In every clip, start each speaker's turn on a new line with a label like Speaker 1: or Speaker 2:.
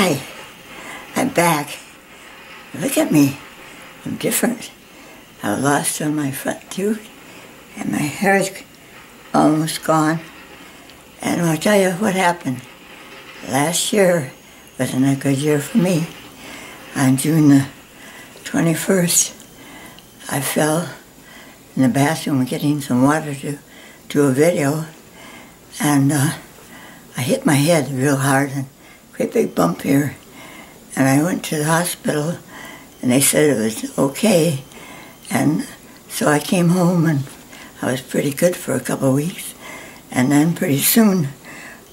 Speaker 1: Hi, I'm back. Look at me. I'm different. I lost on my front tooth, and my hair is almost gone. And I'll tell you what happened. Last year wasn't a good year for me. On June the 21st, I fell in the bathroom getting some water to do a video, and uh, I hit my head real hard and great big bump here. And I went to the hospital, and they said it was okay. And so I came home, and I was pretty good for a couple of weeks. And then pretty soon,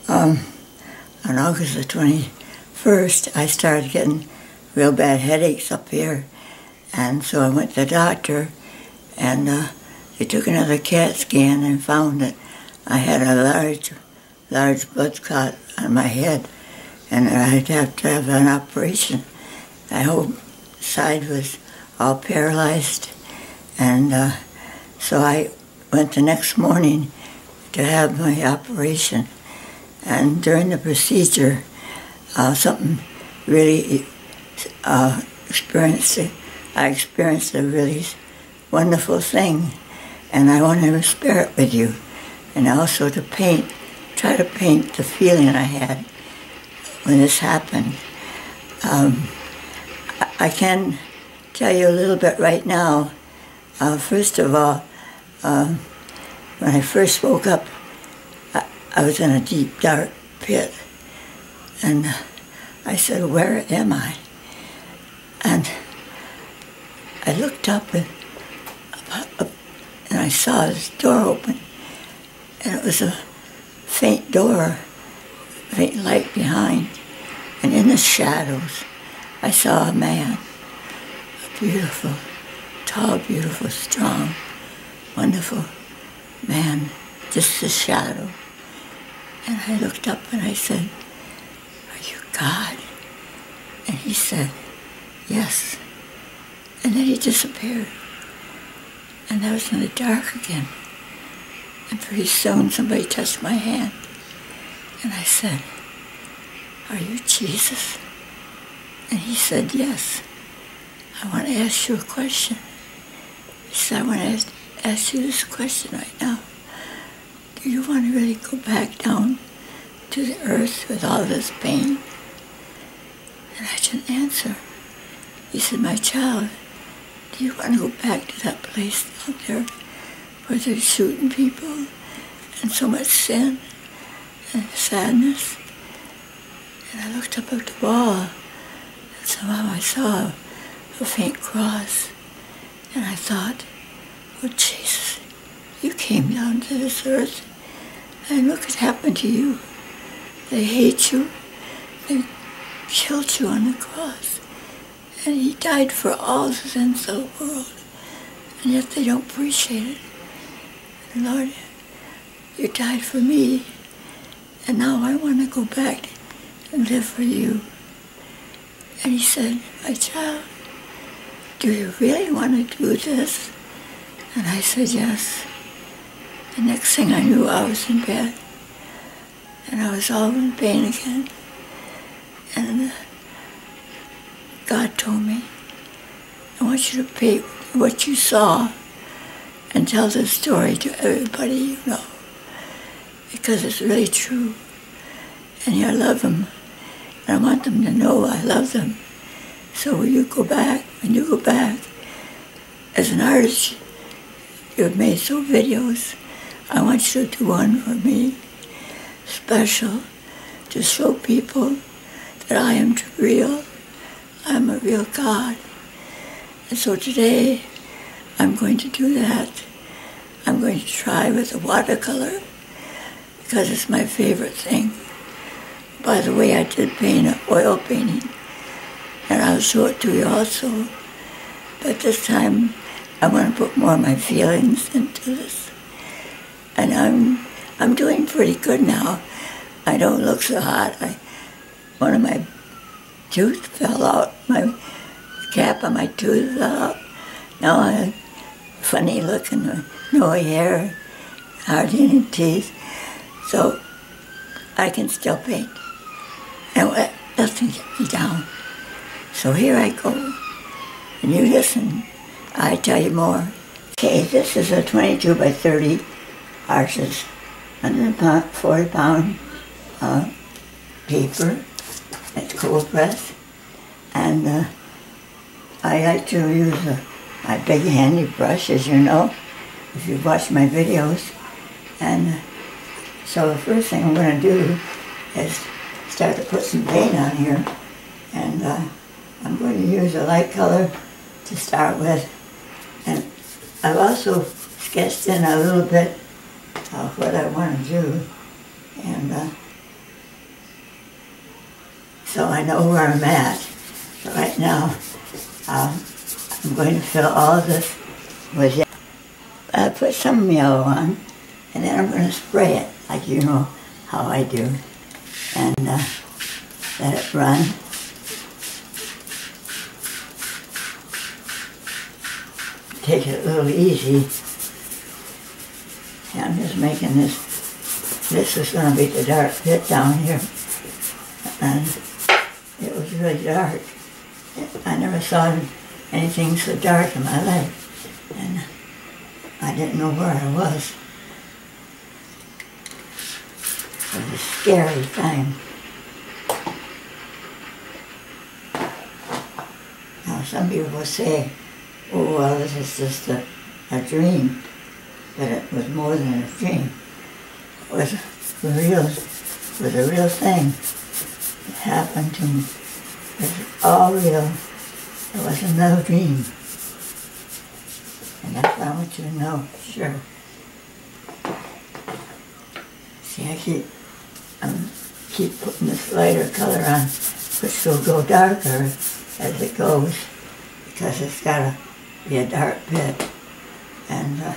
Speaker 1: um, on August the 21st, I started getting real bad headaches up here. And so I went to the doctor, and uh, they took another CAT scan and found that I had a large, large blood clot on my head, and I'd have to have an operation. My whole side was all paralyzed, and uh, so I went the next morning to have my operation. And during the procedure, uh, something really uh, experienced. I experienced a really wonderful thing, and I want to share it with you, and also to paint, try to paint the feeling I had when this happened. Um, I can tell you a little bit right now. Uh, first of all, um, when I first woke up, I, I, was in a deep, dark pit. And I said, Where am I? And I looked up and, up, up, and I saw this door open. And it was a faint door, faint light behind. And in the shadows, I saw a man, a beautiful, tall, beautiful, strong, wonderful man, just a shadow. And I looked up and I said, Are you God? And he said, Yes. And then he disappeared. And I was in the dark again. And pretty soon somebody touched my hand. And I said, Are you Jesus? And he said, Yes. I want to ask you a question. He said, I want to ask, ask you this question right now. Do you want to really go back down to the earth with all this pain? And I didn't answer. He said, My child, do you want to go back to that place out there where they're shooting people and so much sin sadness? And I looked up at the wall and somehow I saw a faint cross. And I thought, oh Jesus, you came down to this earth and look what happened to you. They hate you. They killed you on the cross. And he died for all the sins of the world. And yet they don't appreciate it. Lord, you died for me. And now I want to go back and live for you. And he said, my child, do you really want to do this? And I said, yes. The next thing I knew, I was in bed. And I was all in pain again. And uh, God told me, I want you to paint what you saw and tell the story to everybody you know. Because it's really true. And I love them. And I want them to know I love them. So when you go back, when you go back, as an artist, you've made so videos. I want you to do one for me, special, to show people that I am real. I'm a real God. And so today, I'm going to do that. I'm going to try with a watercolor because it's my favorite thing. By the way, I did paint an oil painting and I'll show it to you also. But this time, I want to put more of my feelings into this. And I'm, I'm doing pretty good now. I don't look so hot. I, one of my tooth fell out. My cap on my tooth fell out. Now I funny looking, uh, no hair, hardly any teeth. So I can still paint. And nothing get me down. So here I go. And you listen, I tell you more. Okay, this is a 22 by 30 arches, 140 pound uh, paper. It's cold press. And uh, I like to use a, my big handy brush, as you know, if you've watched my videos. And uh, so the first thing I'm going to do is start to put some paint on here. And uh, I'm going to use a light color to start with. And I've also sketched in a little bit of what I want to do. And uh, so I know where I'm at. But right now, um, I'm going to fill all this with. I put some yellow on, and then I'm going to spray it, like you know how I do. And uh, let it run. Take it a little easy. Yeah, I'm just making this, this is going to be the dark pit down here. And it was really dark. I never saw anything so dark in my life. And I didn't know where I was. It was a scary thing. Now some people say, oh well this is just a, a dream. But it was more than a dream. It was a real, was a real thing. It happened to me. It was all real. It wasn't no dream. And that's what I want you to know, sure. See, I keep, um, keep putting this lighter color on, which will go darker as it goes, because it's got to be a dark pit. And uh,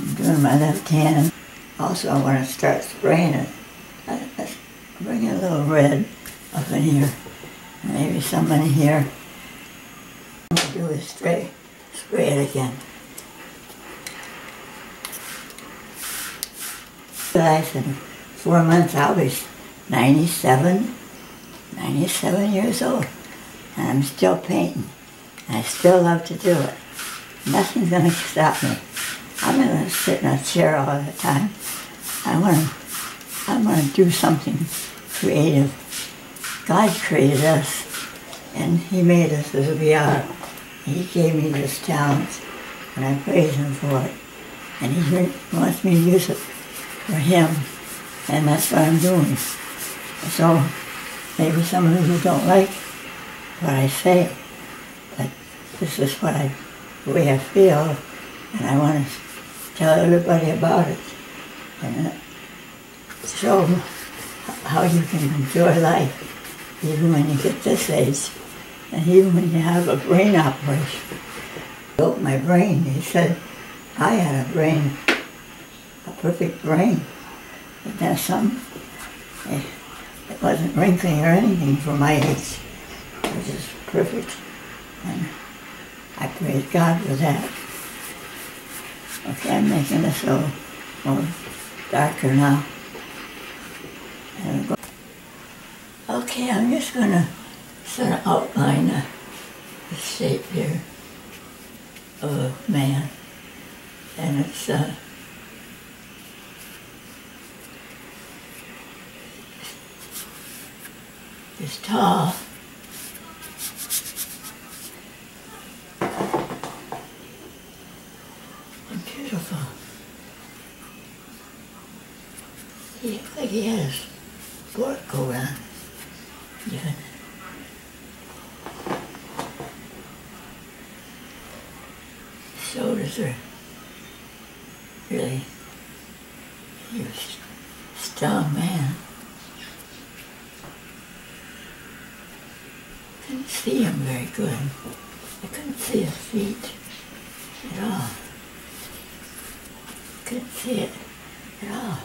Speaker 1: I'm doing my left hand. Also, I want to start spraying it. Bring a little red up in here. Maybe some in here. What I'm to do is spray, spray it again. I said, four months I'll be 97, 97 years old. And I'm still painting. I still love to do it. Nothing's going to stop me. I'm going to sit in a chair all the time. I want to, I want to do something creative. God created us, and He made us as we are. He gave me this talent, and I praise Him for it. And He wants me to use it for Him, and that's what I'm doing. So maybe some of you don't like what I say, but this is what I, the way I feel, and I want to tell everybody about it and uh, show how you can enjoy life even when you get this age and even when you have a brain operation. Built my brain. He said I had a brain, a perfect brain. But that's some, it, it wasn't wrinkly or anything for my age. It was just perfect. And I praise God for that. Okay, I'm making this a little darker now. Okay, I'm just going to sort of outline the shape here of a man. And it's uh, it's tall. And beautiful. He looks like he has sport go on. Even. Shoulders are really, you're a strong man. Couldn't see him very good. I couldn't see his feet at all. Couldn't see it at all.